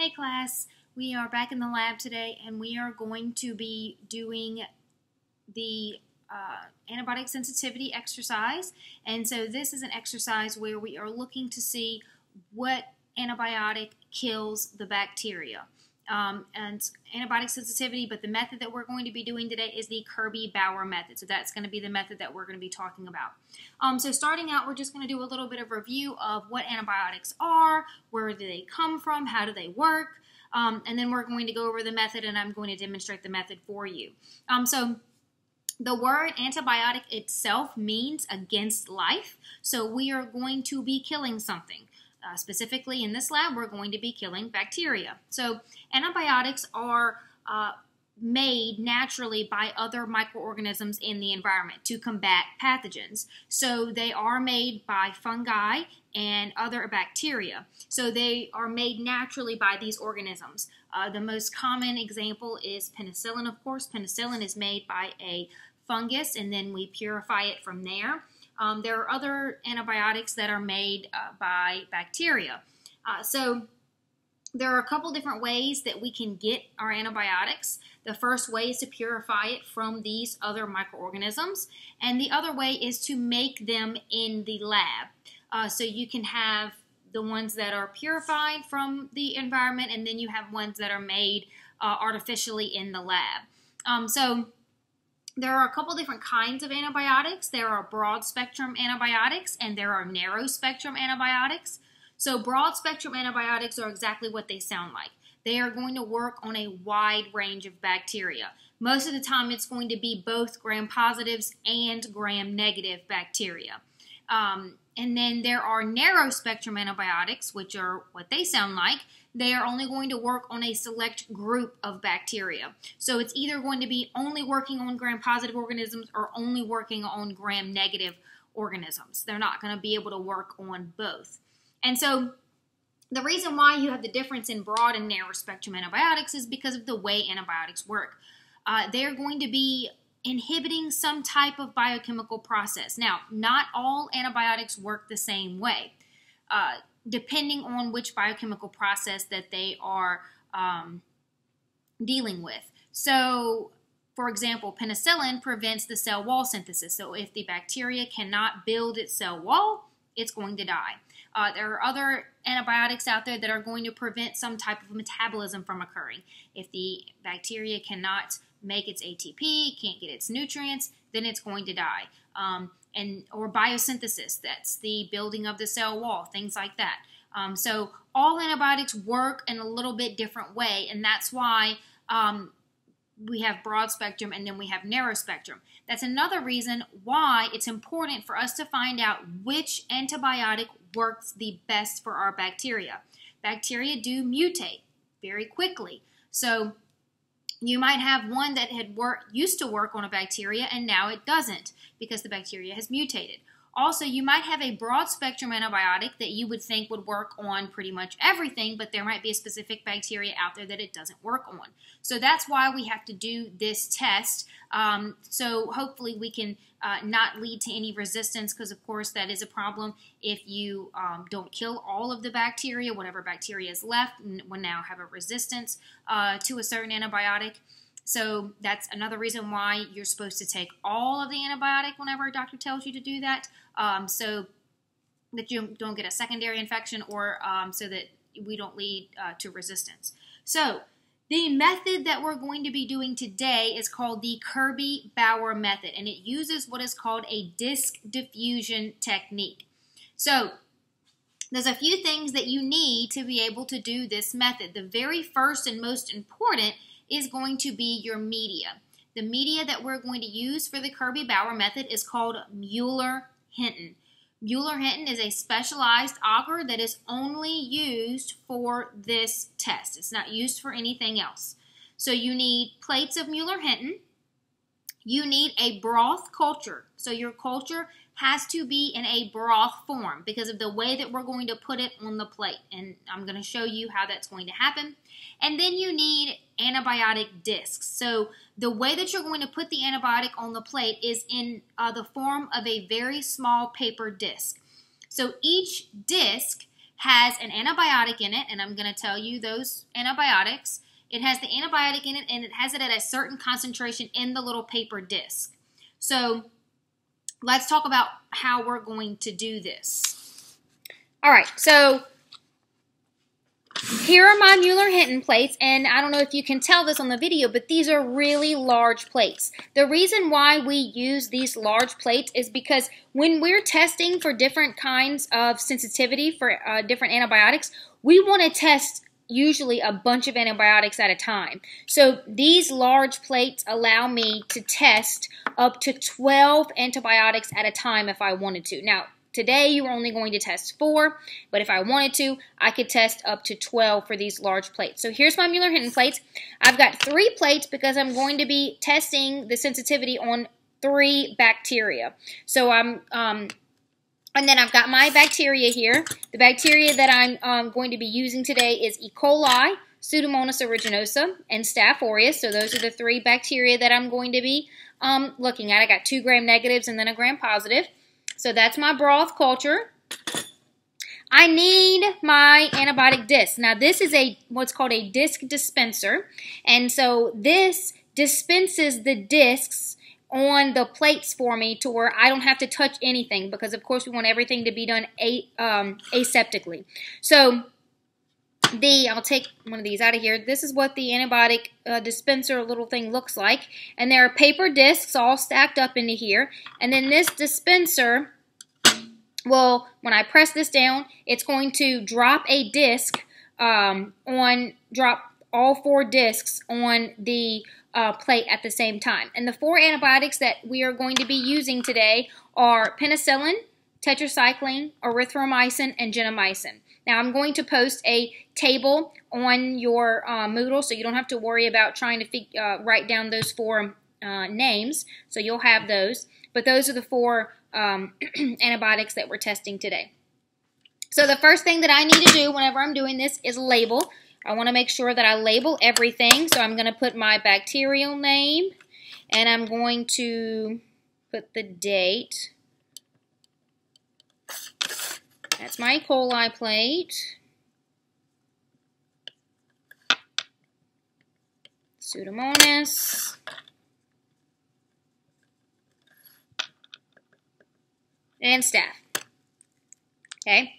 Hey class, we are back in the lab today and we are going to be doing the uh, antibiotic sensitivity exercise. And so this is an exercise where we are looking to see what antibiotic kills the bacteria. Um, and antibiotic sensitivity, but the method that we're going to be doing today is the Kirby-Bauer method. So that's going to be the method that we're going to be talking about. Um, so starting out, we're just going to do a little bit of review of what antibiotics are, where do they come from, how do they work, um, and then we're going to go over the method and I'm going to demonstrate the method for you. Um, so the word antibiotic itself means against life, so we are going to be killing something. Uh, specifically in this lab, we're going to be killing bacteria. So antibiotics are uh, made naturally by other microorganisms in the environment to combat pathogens. So they are made by fungi and other bacteria. So they are made naturally by these organisms. Uh, the most common example is penicillin, of course. Penicillin is made by a fungus and then we purify it from there. Um, there are other antibiotics that are made uh, by bacteria. Uh, so there are a couple different ways that we can get our antibiotics. The first way is to purify it from these other microorganisms, and the other way is to make them in the lab. Uh, so you can have the ones that are purified from the environment, and then you have ones that are made uh, artificially in the lab. Um, so there are a couple different kinds of antibiotics. There are broad spectrum antibiotics and there are narrow spectrum antibiotics. So broad spectrum antibiotics are exactly what they sound like. They are going to work on a wide range of bacteria. Most of the time it's going to be both gram positives and gram negative bacteria. Um, and then there are narrow spectrum antibiotics, which are what they sound like they are only going to work on a select group of bacteria. So it's either going to be only working on gram-positive organisms or only working on gram-negative organisms. They're not going to be able to work on both. And so the reason why you have the difference in broad and narrow spectrum antibiotics is because of the way antibiotics work. Uh, they're going to be inhibiting some type of biochemical process. Now, not all antibiotics work the same way. Uh, depending on which biochemical process that they are um, dealing with. So, for example, penicillin prevents the cell wall synthesis. So, if the bacteria cannot build its cell wall, it's going to die. Uh, there are other antibiotics out there that are going to prevent some type of metabolism from occurring. If the bacteria cannot make its ATP, can't get its nutrients, then it's going to die. Um, and or biosynthesis, that's the building of the cell wall, things like that. Um, so all antibiotics work in a little bit different way, and that's why um, we have broad spectrum and then we have narrow spectrum. That's another reason why it's important for us to find out which antibiotic works the best for our bacteria. Bacteria do mutate very quickly. So you might have one that had work, used to work on a bacteria and now it doesn't because the bacteria has mutated. Also, you might have a broad spectrum antibiotic that you would think would work on pretty much everything, but there might be a specific bacteria out there that it doesn't work on. So that's why we have to do this test. Um, so hopefully we can uh, not lead to any resistance because, of course, that is a problem if you um, don't kill all of the bacteria. Whatever bacteria is left will now have a resistance uh, to a certain antibiotic. So that's another reason why you're supposed to take all of the antibiotic whenever a doctor tells you to do that, um, so that you don't get a secondary infection or um, so that we don't lead uh, to resistance. So the method that we're going to be doing today is called the Kirby-Bauer method, and it uses what is called a disc diffusion technique. So there's a few things that you need to be able to do this method. The very first and most important is going to be your media. The media that we're going to use for the Kirby-Bauer method is called Mueller-Hinton. Mueller-Hinton is a specialized agar that is only used for this test. It's not used for anything else. So you need plates of Mueller-Hinton. You need a broth culture. So your culture has to be in a broth form because of the way that we're going to put it on the plate. And I'm going to show you how that's going to happen. And then you need antibiotic discs. So the way that you're going to put the antibiotic on the plate is in uh, the form of a very small paper disc. So each disc has an antibiotic in it, and I'm going to tell you those antibiotics. It has the antibiotic in it, and it has it at a certain concentration in the little paper disc. So let's talk about how we're going to do this. All right, so here are my Mueller-Hinton plates, and I don't know if you can tell this on the video, but these are really large plates. The reason why we use these large plates is because when we're testing for different kinds of sensitivity for uh, different antibiotics, we want to test usually a bunch of antibiotics at a time. So these large plates allow me to test up to 12 antibiotics at a time if I wanted to. Now, Today you are only going to test four, but if I wanted to, I could test up to 12 for these large plates. So here's my Mueller-Hinton plates. I've got three plates because I'm going to be testing the sensitivity on three bacteria. So I'm, um, and then I've got my bacteria here. The bacteria that I'm um, going to be using today is E. coli, Pseudomonas aeruginosa, and Staph aureus. So those are the three bacteria that I'm going to be um, looking at. I got two gram negatives and then a gram positive. So that's my broth culture. I need my antibiotic disc. Now this is a what's called a disc dispenser. And so this dispenses the discs on the plates for me to where I don't have to touch anything because of course we want everything to be done a, um, aseptically. So the, I'll take one of these out of here. This is what the antibiotic uh, dispenser little thing looks like. And there are paper discs all stacked up into here. And then this dispenser, well, when I press this down, it's going to drop a disc um, on, drop all four discs on the uh, plate at the same time. And the four antibiotics that we are going to be using today are penicillin, tetracycline, erythromycin, and gentamicin. Now I'm going to post a table on your uh, Moodle so you don't have to worry about trying to uh, write down those four uh, names. So you'll have those. But those are the four um, antibiotics that we're testing today. So the first thing that I need to do whenever I'm doing this is label. I want to make sure that I label everything. So I'm going to put my bacterial name and I'm going to put the date. That's my E. coli plate. Pseudomonas. And staph. Okay.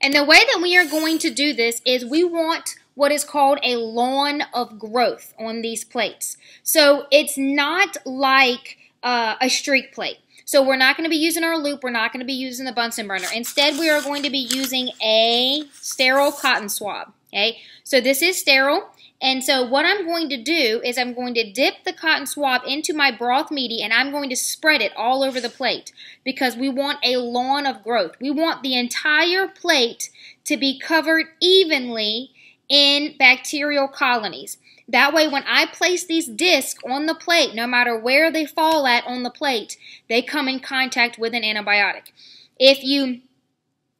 And the way that we are going to do this is we want what is called a lawn of growth on these plates. So it's not like uh, a streak plate. So we're not going to be using our loop. We're not going to be using the Bunsen burner. Instead, we are going to be using a sterile cotton swab. Okay, so this is sterile. And so what I'm going to do is I'm going to dip the cotton swab into my broth media and I'm going to spread it all over the plate because we want a lawn of growth. We want the entire plate to be covered evenly in bacterial colonies. That way, when I place these discs on the plate, no matter where they fall at on the plate, they come in contact with an antibiotic. If you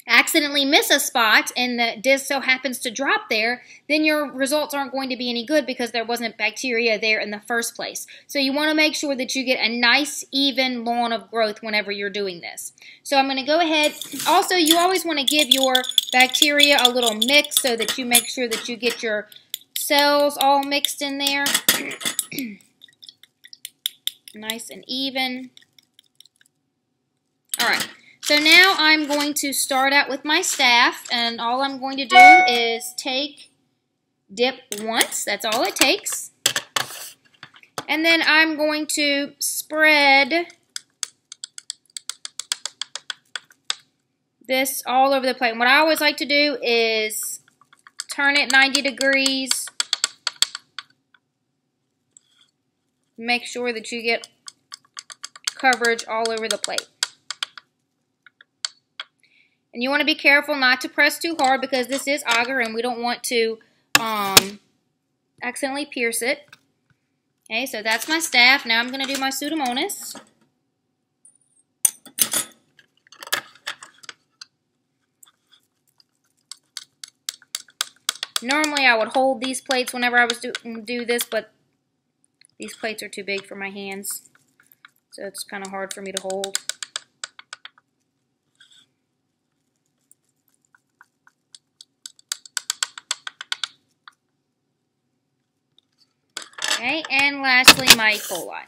accidentally miss a spot and the disc so happens to drop there, then your results aren't going to be any good because there wasn't bacteria there in the first place. So you want to make sure that you get a nice even lawn of growth whenever you're doing this. So I'm going to go ahead. Also, you always want to give your bacteria a little mix so that you make sure that you get your cells all mixed in there. nice and even. All right. So now I'm going to start out with my staph, and all I'm going to do is take, dip once, that's all it takes. And then I'm going to spread this all over the plate. And what I always like to do is turn it 90 degrees make sure that you get coverage all over the plate. And you want to be careful not to press too hard because this is agar and we don't want to um, accidentally pierce it. Okay, so that's my staph. Now I'm going to do my Pseudomonas. Normally I would hold these plates whenever I was do, do this, but these plates are too big for my hands, so it's kind of hard for me to hold. Okay, and coli.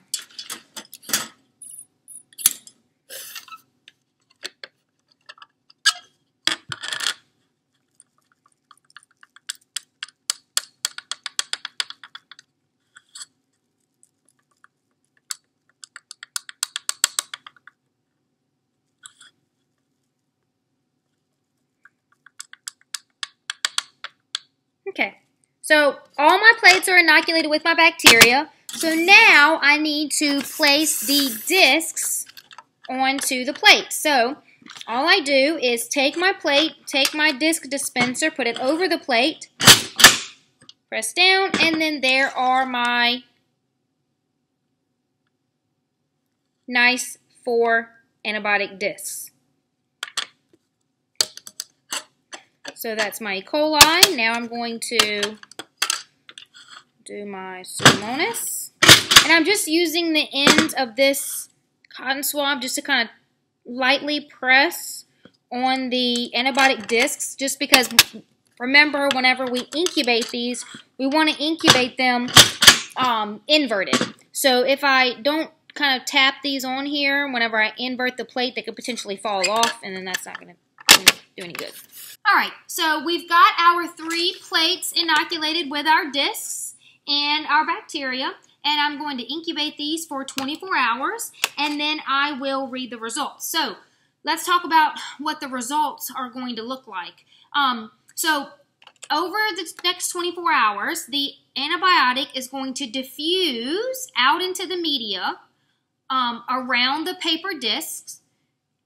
Okay, so all my plates are inoculated with my bacteria. So now I need to place the discs onto the plate. So all I do is take my plate, take my disc dispenser, put it over the plate, press down, and then there are my nice four antibiotic discs. So that's my E. coli. Now I'm going to do my Pseudomonas. And I'm just using the end of this cotton swab just to kind of lightly press on the antibiotic discs just because remember whenever we incubate these, we want to incubate them um, inverted. So if I don't kind of tap these on here, whenever I invert the plate, they could potentially fall off and then that's not going to do any good. All right, so we've got our three plates inoculated with our discs and our bacteria, and I'm going to incubate these for 24 hours, and then I will read the results. So let's talk about what the results are going to look like. Um, so over the next 24 hours, the antibiotic is going to diffuse out into the media um, around the paper discs,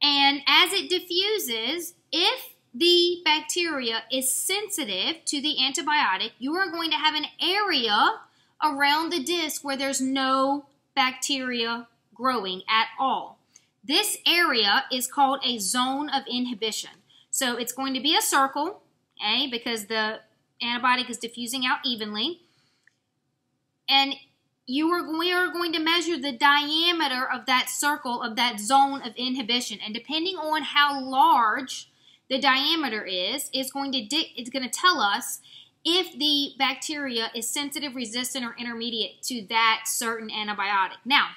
and as it diffuses, if the bacteria is sensitive to the antibiotic, you are going to have an area around the disc where there's no bacteria growing at all. This area is called a zone of inhibition. So it's going to be a circle, okay, because the antibiotic is diffusing out evenly. And you are we are going to measure the diameter of that circle of that zone of inhibition. And depending on how large the diameter is, is going to it's going to tell us if the bacteria is sensitive, resistant, or intermediate to that certain antibiotic. Now,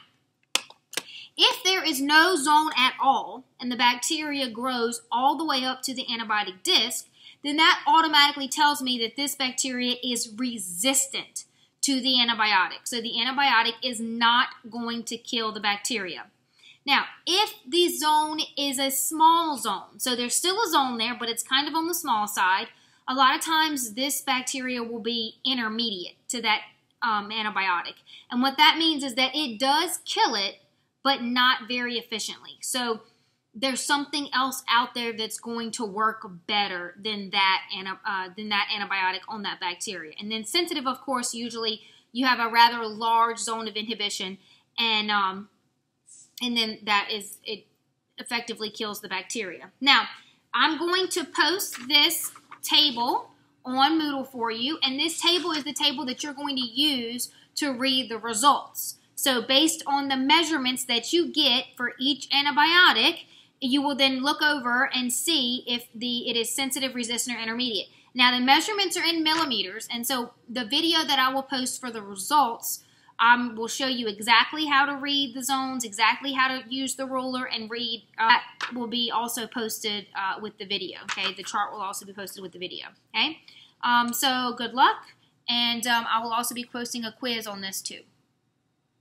if there is no zone at all and the bacteria grows all the way up to the antibiotic disc, then that automatically tells me that this bacteria is resistant to the antibiotic. So the antibiotic is not going to kill the bacteria. Now, if the zone is a small zone, so there's still a zone there, but it's kind of on the small side, a lot of times this bacteria will be intermediate to that um, antibiotic. And what that means is that it does kill it, but not very efficiently. So there's something else out there that's going to work better than that uh, than that antibiotic on that bacteria. And then sensitive, of course, usually you have a rather large zone of inhibition, and um, and then that is it effectively kills the bacteria. Now, I'm going to post this table on Moodle for you, and this table is the table that you're going to use to read the results. So based on the measurements that you get for each antibiotic, you will then look over and see if the it is sensitive, resistant, or intermediate. Now the measurements are in millimeters, and so the video that I will post for the results um, will show you exactly how to read the zones, exactly how to use the ruler and read. Uh, that will be also posted uh, with the video. Okay, the chart will also be posted with the video. Okay, um, so good luck, and um, I will also be posting a quiz on this too.